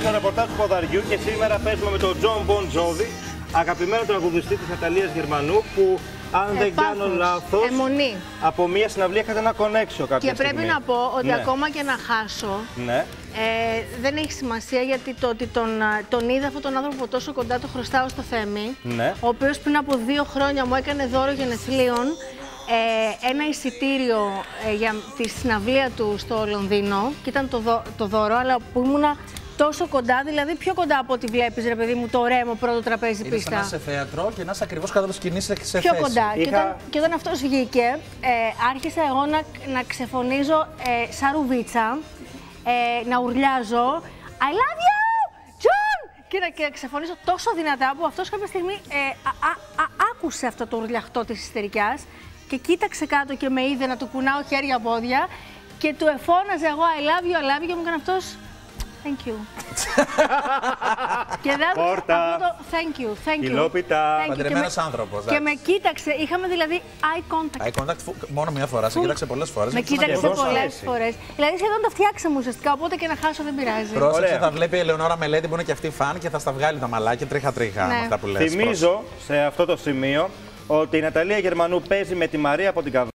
στο ρεπορτάζ του ποδαριού και σήμερα παίζουμε με τον Τζον Μπον Τζόβι, αγαπημένο τραγουδιστή της Ναταλίας Γερμανού, που αν δεν Επάθος, κάνω λάθος, αιμονή. από μια συναυλία είχατε ένα κονέξιο κάποια Και πρέπει στιγμή. να πω ότι Ναι. ακόμα και να χάσω, Ναι. ε, δεν έχει σημασία γιατί το ότι τον, α, τον είδα αυτόν τον άνθρωπο τόσο κοντά το χρωστάω στο Θέμη, Ναι. ο οποίος πριν από δύο χρόνια μου έκανε δώρο γενεθλίων ε, ένα εισιτήριο ε, για τη συναυλία του στο Λονδίνο και ήταν το, δω- το δώρο, αλλά που ήμουνα τόσο κοντά, δηλαδή πιο κοντά από ό,τι βλέπεις ρε παιδί μου το ρέμο πρώτο τραπέζι Είναι σαν πίστα. να είσαι θέατρο και να είσαι ακριβώς κάτω από τη σκηνή σε, σε πιο θέση. κοντά. Και, Είχα- όταν, και όταν αυτός βγήκε, ε, άρχισα εγώ να, να ξεφωνίζω ε, σαν ρουβίτσα, ε, να ουρλιάζω I love you, John! Και να, και να ξεφωνήσω τόσο δυνατά που αυτός κάποια στιγμή ε, α, α, α, άκουσε αυτό το ουρλιαχτό της ιστερικιάς και κοίταξε κάτω και με είδε να του κουνάω χέρια-πόδια και του εφώναζε εγώ I love you, I love you και μου έκανε αυτός Thank you. και δεν άκουσα Πόρτα. αυτό το thank you, thank you. Κιλόπιτα. Thank you. Και Παντρεμένος με- άνθρωπος, Και εντάξει. με κοίταξε, είχαμε δηλαδή eye contact. Eye contact φου- μόνο μία φορά, σε κοίταξε πολλές φορές. Με κοίταξε εδώ σου πολλές αρέσει. φορές. Δηλαδή σχεδόν τα φτιάξαμε ουσιαστικά, οπότε και να χάσω δεν πειράζει. Πρόσεξε, Ωραία. θα βλέπει η Ελεονόρα Μελέτη που είναι και αυτή φαν και θα στα βγάλει τα μαλάκια τρίχα-τρίχα Ναι. με αυτά που λες. Θυμίζω σε αυτό το σημείο ότι η Ναταλία Γερμανού παίζει με τη Μαρία από την Καβάλα.